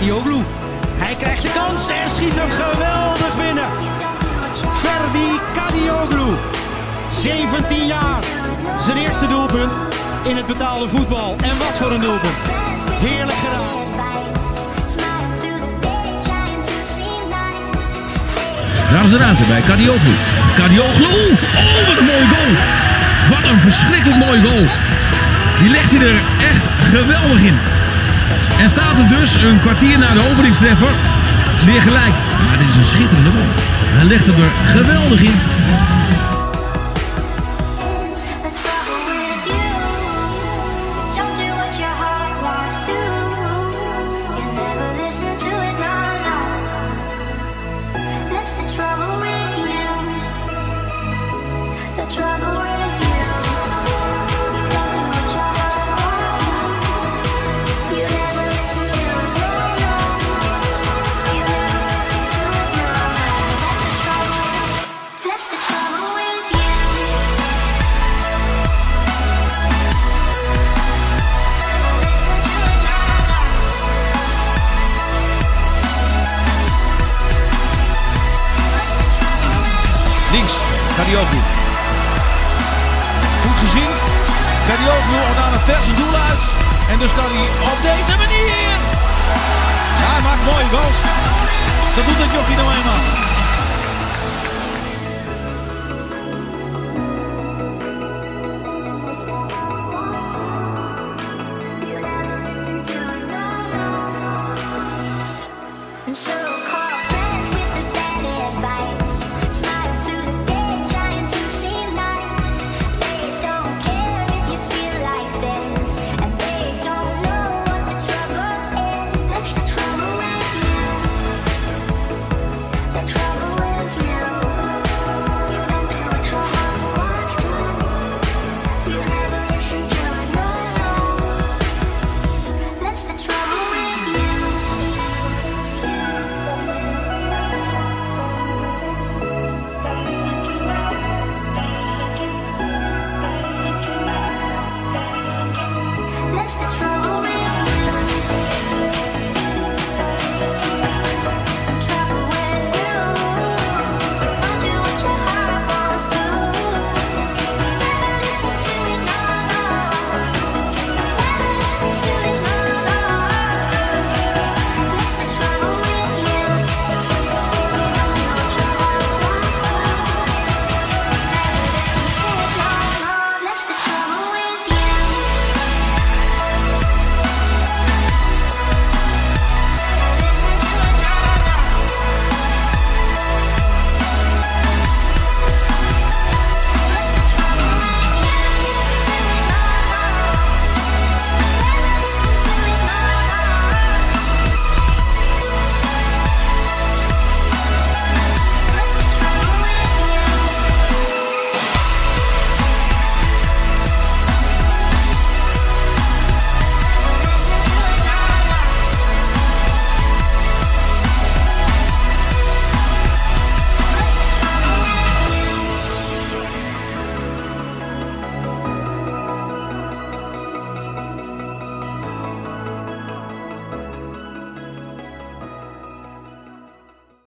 Hij krijgt de kans en schiet hem geweldig binnen. Ferdi Kadioglu. 17 jaar. Zijn eerste doelpunt in het betaalde voetbal. En wat voor een doelpunt. Heerlijk gedaan. Daar is de ruimte bij Kadioglu. Kadioglu. Oh, wat een mooie goal. Wat een verschrikkelijk mooie goal. Die legt hij er echt geweldig in. En staat er dus een kwartier na de openingstreffer weer gelijk. Maar dit is een schitterende goal. Hij legt hem er geweldig in. Links, Kadioglu. Goed gezien. Kadioglu aan een verse doel uit. En dus kan hij op deze manier. Hij maakt mooie goals. Dat doet het jochie nou eenmaal. next.